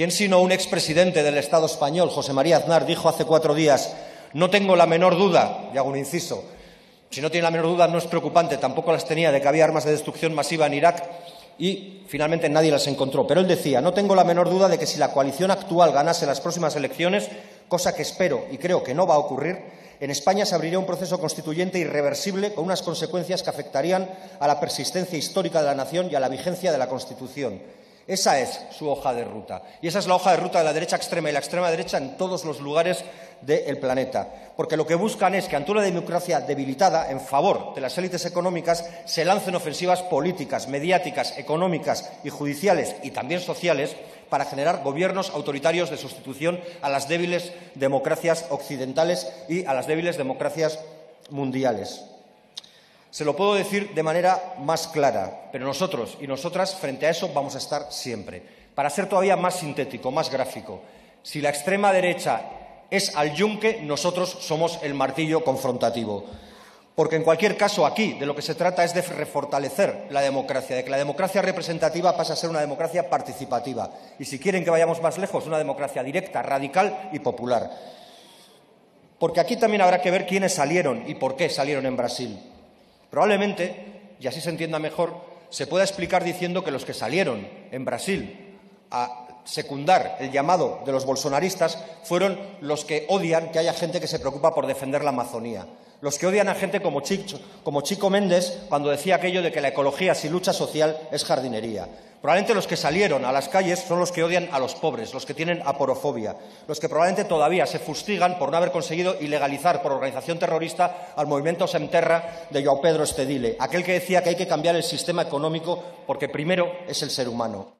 ¿Quién sino un expresidente del Estado español, José María Aznar, dijo hace cuatro días no tengo la menor duda, y hago un inciso, si no tiene la menor duda no es preocupante, tampoco las tenía de que había armas de destrucción masiva en Irak y finalmente nadie las encontró. Pero él decía, no tengo la menor duda de que si la coalición actual ganase las próximas elecciones, cosa que espero y creo que no va a ocurrir, en España se abriría un proceso constituyente irreversible con unas consecuencias que afectarían a la persistencia histórica de la nación y a la vigencia de la Constitución. Esa es su hoja de ruta. Y esa es la hoja de ruta de la derecha extrema y la extrema derecha en todos los lugares del planeta. Porque lo que buscan es que ante una democracia debilitada en favor de las élites económicas se lancen ofensivas políticas, mediáticas, económicas y judiciales y también sociales para generar gobiernos autoritarios de sustitución a las débiles democracias occidentales y a las débiles democracias mundiales. Se lo puedo decir de manera más clara, pero nosotros y nosotras frente a eso vamos a estar siempre. Para ser todavía más sintético, más gráfico, si la extrema derecha es al yunque, nosotros somos el martillo confrontativo. Porque en cualquier caso aquí de lo que se trata es de refortalecer la democracia, de que la democracia representativa pase a ser una democracia participativa. Y si quieren que vayamos más lejos, una democracia directa, radical y popular. Porque aquí también habrá que ver quiénes salieron y por qué salieron en Brasil. Probablemente, y así se entienda mejor, se pueda explicar diciendo que los que salieron en Brasil a secundar el llamado de los bolsonaristas fueron los que odian que haya gente que se preocupa por defender la Amazonía. Los que odian a gente como Chico, Méndez cuando decía aquello de que la ecología sin lucha social es jardinería. Probablemente los que salieron a las calles son los que odian a los pobres, los que tienen aporofobia, los que probablemente todavía se fustigan por no haber conseguido ilegalizar por organización terrorista al movimiento Semterra de João Pedro Estedile, aquel que decía que hay que cambiar el sistema económico porque primero es el ser humano.